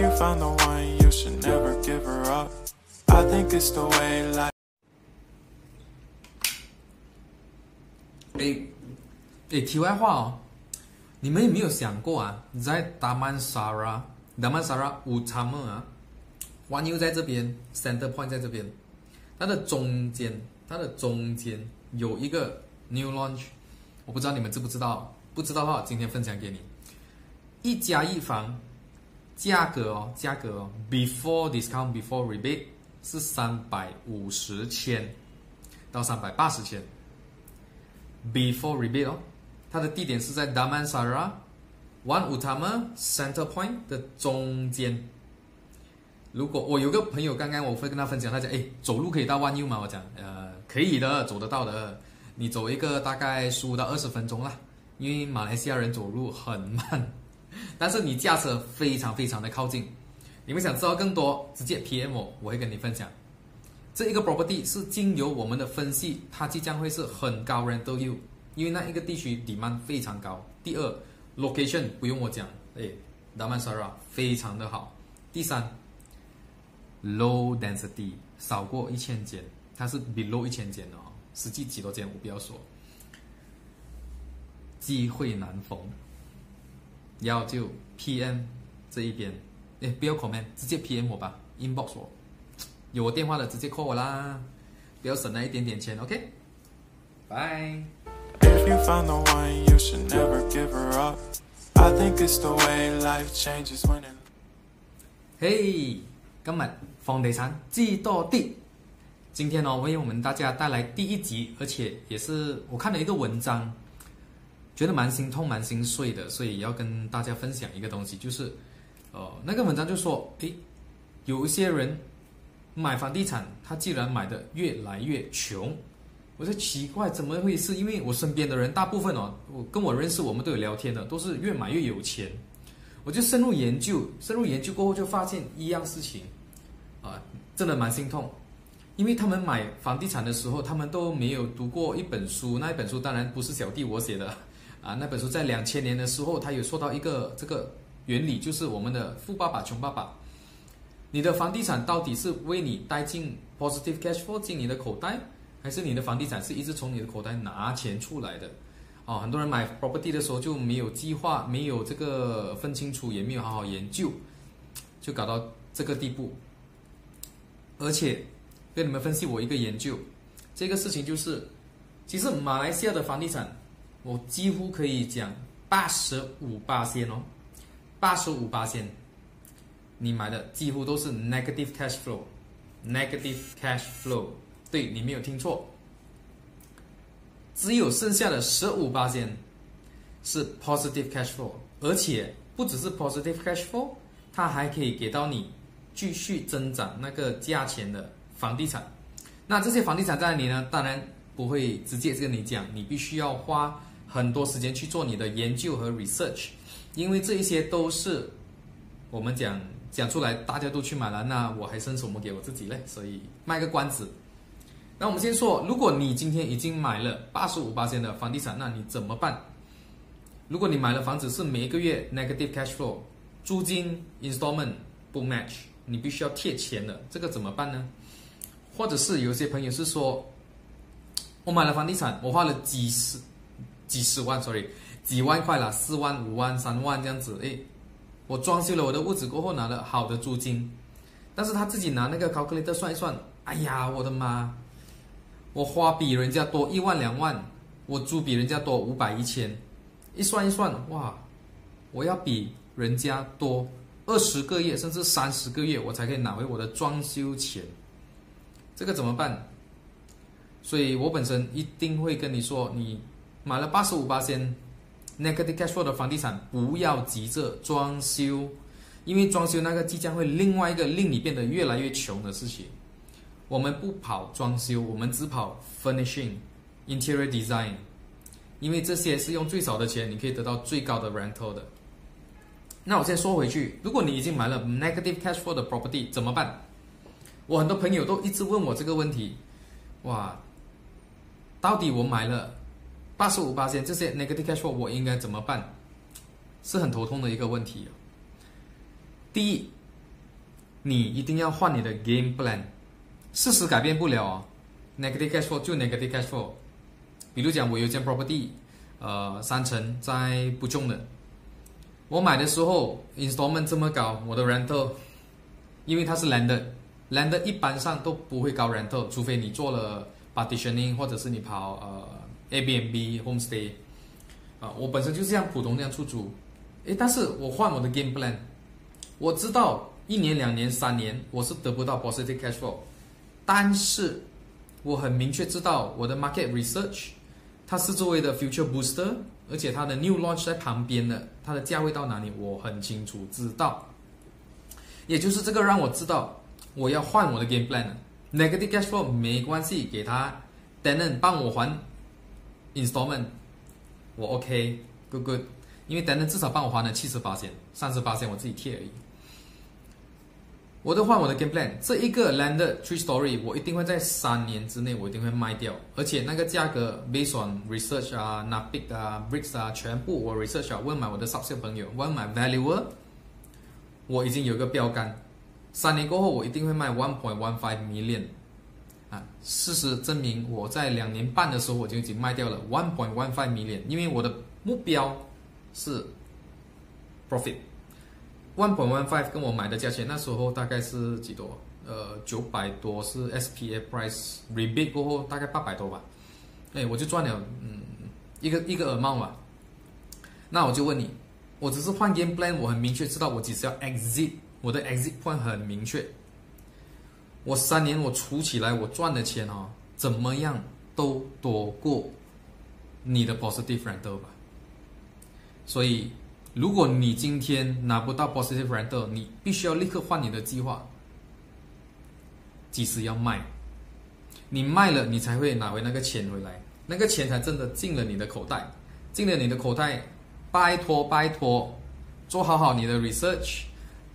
You found the one, you should never give her up. I think it's the way life. 诶，诶，题外话哦，你们有没有想过啊？在达曼萨拉、达曼萨拉五查莫啊，One U 在这边，Center Point 在这边，它的中间，它的中间有一个 New Launch，我不知道你们知不知道？不知道的话，今天分享给你。一家一房，价格哦，价格哦，Before discount before rebate 是三百五十千到三百八十千。Before rebate 哦，它的地点是在 Damansara One Utama Center Point 的中间。如果我有个朋友，刚刚我会跟他分享，他讲，哎，走路可以到 One U 吗？我讲，呃，可以的，走得到的。你走一个大概十五到二十分钟啦，因为马来西亚人走路很慢，但是你驾车非常非常的靠近。你们想知道更多，直接 PM 我，会跟你分享。这一个 property 是经由我们的分析，它即将会是很高 rental yield，因为那一个地区 demand 非常高。第二，location 不用我讲，哎，Damansara 非常的好。第三，low density 少过一千间，它是 below 一千间的哦，实际几多间我不要说。机会难逢，要就 PM 这一边，哎，不要 comment，直接 PM 我吧，inbox 我。有我电话的直接 call 我啦，不要省那一点点钱，OK？拜。If you found the one, you should never give her up. I think it's the way life changes when it. 嘿，今日房地产知多啲。今天呢，为我们大家带来第一集，而且也是我看了一个文章，觉得蛮心痛、蛮心碎的，所以要跟大家分享一个东西，就是，呃，那个文章就说，诶，有一些人买房地产，他既然买的越来越穷，我就奇怪怎么回事？因为我身边的人大部分哦，我跟我认识，我们都有聊天的，都是越买越有钱。我就深入研究，深入研究过后就发现一样事情，啊，真的蛮心痛，因为他们买房地产的时候，他们都没有读过一本书，那一本书当然不是小弟我写的，啊，那本书在两千年的时候，他有说到一个这个原理，就是我们的富爸爸穷爸爸，你的房地产到底是为你带进 positive cash flow 进你的口袋，还是你的房地产是一直从你的口袋拿钱出来的？哦，很多人买 property 的时候就没有计划，没有这个分清楚，也没有好好研究，就搞到这个地步。而且跟你们分析我一个研究，这个事情就是，其实马来西亚的房地产，我几乎可以讲八十五八仙哦，八十五八仙，你买的几乎都是 negative cash flow，negative cash flow，对你没有听错。只有剩下的十五八千是 positive cash flow，而且不只是 positive cash flow，它还可以给到你继续增长那个价钱的房地产。那这些房地产在哪里呢？当然不会直接跟你讲，你必须要花很多时间去做你的研究和 research，因为这一些都是我们讲讲出来大家都去买了，那我还剩什么给我自己嘞？所以卖个关子。那我们先说，如果你今天已经买了八十五八千的房地产，那你怎么办？如果你买了房子是每一个月 negative cash flow，租金 installment 不 match，你必须要贴钱的，这个怎么办呢？或者是有些朋友是说，我买了房地产，我花了几十几十万，sorry，几万块啦，四万、五万、三万这样子，诶，我装修了我的屋子过后拿了好的租金，但是他自己拿那个 calculator 算一算，哎呀，我的妈！我花比人家多一万两万，我租比人家多五百一千，一算一算，哇，我要比人家多二十个月甚至三十个月，我才可以拿回我的装修钱，这个怎么办？所以我本身一定会跟你说，你买了八十五八千 negative cash flow 的房地产，不要急着装修，因为装修那个即将会另外一个令你变得越来越穷的事情。我们不跑装修，我们只跑 furnishing、interior design，因为这些是用最少的钱，你可以得到最高的 rental 的。那我先说回去，如果你已经买了 negative cash flow 的 property 怎么办？我很多朋友都一直问我这个问题，哇，到底我买了八十五八千这些 negative cash flow 我应该怎么办？是很头痛的一个问题。第一，你一定要换你的 game plan。事实改变不了哦，negative cash flow 就 negative cash flow。比如讲，我有间 property，呃，三层在不中的，我买的时候 installment 这么高，我的 rental，因为它是 landed，landed 一般上都不会高 rental，除非你做了 partitioning 或者是你跑呃 Airbnb homestay，啊，我本身就是像普通那样出租，诶，但是我换我的 game plan，我知道一年、两年、三年我是得不到 positive cash flow。但是我很明确知道我的 market research，它是作为的 future booster，而且它的 new launch 在旁边的，它的价位到哪里我很清楚知道。也就是这个让我知道我要换我的 game plan 了。Negative cash flow 没关系，给他 tenant 帮我还 installment，我 OK good good，因为 tenant 至少帮我还了七十八千，三十八千我自己贴而已。我都换我的 game plan，这一个 land tree story 我一定会在三年之内，我一定会卖掉，而且那个价格 based on research 啊 n a b i g 啊，bricks 啊，全部我 research 啊，问买我的 sub 朋友，问买 valuer，我已经有个标杆，三年过后我一定会卖 one point one five million，啊，事实证明我在两年半的时候我就已经卖掉了 one point one five million，因为我的目标是 profit。One point one five 跟我买的价钱那时候大概是几多？呃，九百多是 SPA price rebate 过后大概八百多吧。哎，我就赚了嗯一个一个 amount 吧。那我就问你，我只是换 game plan，我很明确知道我只是要 exit，我的 exit point 很明确。我三年我储起来我赚的钱哦，怎么样都多过你的 positive rental 吧。所以。如果你今天拿不到 positive rental，你必须要立刻换你的计划，即使要卖？你卖了，你才会拿回那个钱回来，那个钱才真的进了你的口袋，进了你的口袋。拜托拜托，做好好你的 research，